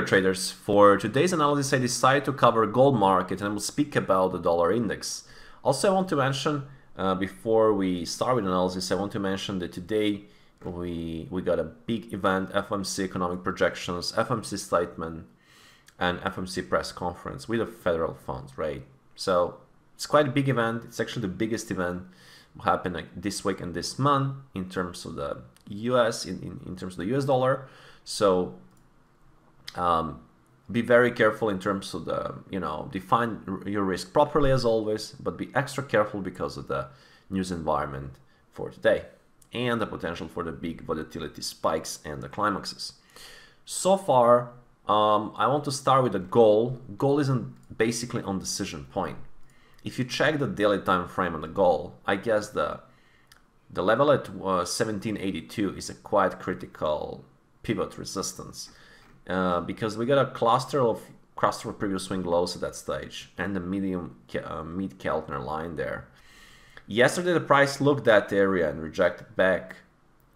traders, for today's analysis I decided to cover gold market and I will speak about the dollar index. Also I want to mention, uh, before we start with analysis, I want to mention that today we, we got a big event, FOMC economic projections, FOMC statement, and FOMC press conference with the federal funds, right? So it's quite a big event. It's actually the biggest event happen like this week and this month in terms of the US, in, in, in terms of the US dollar. So um, be very careful in terms of the, you know, define your risk properly as always, but be extra careful because of the news environment for today and the potential for the big volatility spikes and the climaxes. So far, um, I want to start with the gold gold isn't basically on decision point. If you check the daily time frame on the gold I guess the the level at uh, 1782 is a quite critical pivot resistance uh, because we got a cluster of cluster of previous swing lows at that stage and the medium uh, mid Keltner line there. Yesterday the price looked at that area and rejected back.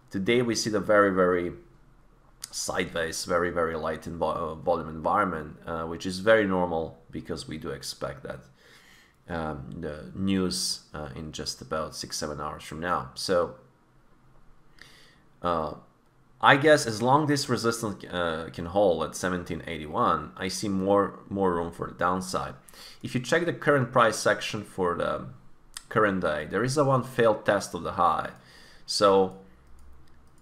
Today we see the very very sideways, very very light in uh, volume environment, uh, which is very normal because we do expect that um, the news uh, in just about six seven hours from now. So uh, I guess as long this resistance uh, can hold at 1781, I see more more room for the downside. If you check the current price section for the current day, there is a one failed test of the high. So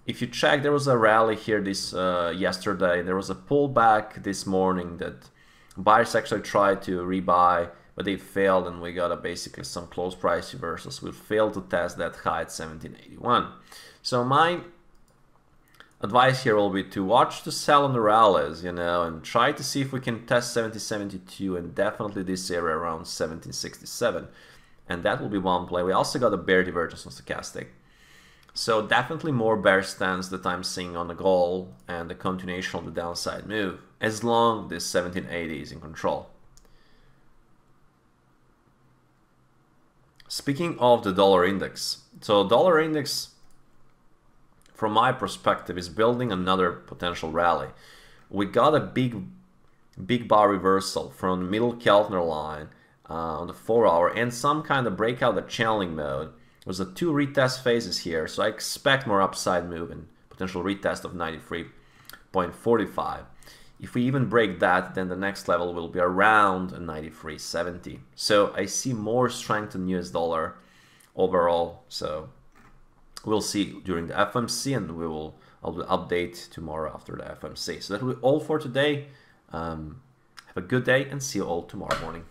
if you check, there was a rally here this uh, yesterday. There was a pullback this morning that buyers actually tried to rebuy, but they failed, and we got a basically some close price reversals. We failed to test that high at 1781. So my advice here will be to watch the sell on the rallies, you know, and try to see if we can test 1772 and definitely this area around 1767. And that will be one play. We also got a bear divergence on stochastic. So definitely more bear stance that I'm seeing on the gold and the continuation of the downside move, as long this 1780 is in control. Speaking of the dollar index, so dollar index from my perspective, is building another potential rally. We got a big, big bar reversal from the middle Keltner line uh, on the 4 hour and some kind of breakout of channeling mode. It was a two retest phases here, so I expect more upside move and potential retest of 93.45. If we even break that, then the next level will be around 93.70. So I see more strength in US dollar overall. So we'll see during the FOMC, and we will I'll update tomorrow after the FOMC. So that will be all for today. Um, have a good day and see you all tomorrow morning.